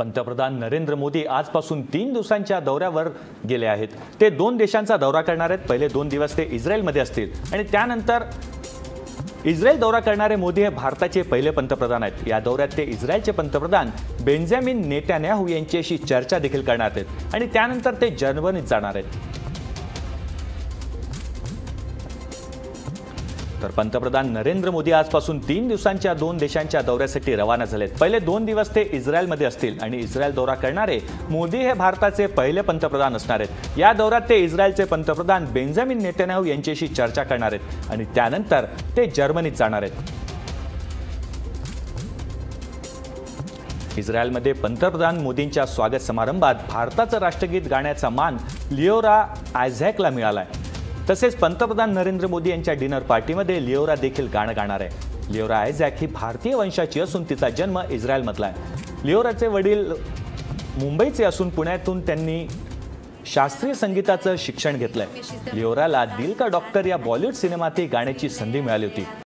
पंतप्रधान नरेंद्र मोदी आजपासून तीन दिवसांच्या दौऱ्यावर गेले आहेत. ते दोन देशांचा दौरा करणार आहेत. पहिले दोन दिवस ते इस्रायलमध्ये असतील. आणि त्यानंतर इस्रायल दौरा करणारे मोदी हे भारताचे पहिले पंतप्रधान आहेत. या दौऱ्यात ते इस्रायलचे पंतप्रधान बेंजामिन नेत्यान्याहू यांच्याशी चर्चा देखील करणार आहेत. आणि त्यानंतर ते जर्मनीत जाणार आहेत. तर पंतप्रधान नरेंद्र मोदी आजपासून तीन दिवसांच्या दोन देशांच्या दौऱ्यासाठी रवाना झालेत. पहिले दोन दिवस ते इस्रायलमध्ये असतील आणि इस्रायल दौरा करणारे मोदी हे भारताचे पहिले पंतप्रधान असणार आहेत. या दौऱ्यात ते इस्रायलचे पंतप्रधान बेंजामिन नेतन्याहू यांच्याशी चर्चा करणार आहेत आणि त्यानंतर ते जर्मनीत जाणार आहेत. इस्रायलमध्ये पंतप्रधान मोदींच्या स्वागत समारंभात भारताचं राष्ट्रगीत गाण्याचा मान लिओरा आयझॅकला मिळाला आहे तसेच पंतप्रधान नरेंद्र मोदी यांच्या डिनर पार्टीमध्ये लिओरा देखील गाणं गाणार आहे. लिओरा आयझॅक ही भारतीय वंशाची असून तिचा जन्म इस्रायलमधला आहे. लिओराचे वडील मुंबईचे असून पुण्यातून त्यांनी शास्त्रीय संगीताचं शिक्षण घेतलंय. लिओराला दिल का डॉक्टर या बॉलिवूड सिनेमातही गाण्याची संधी मिळाली होती.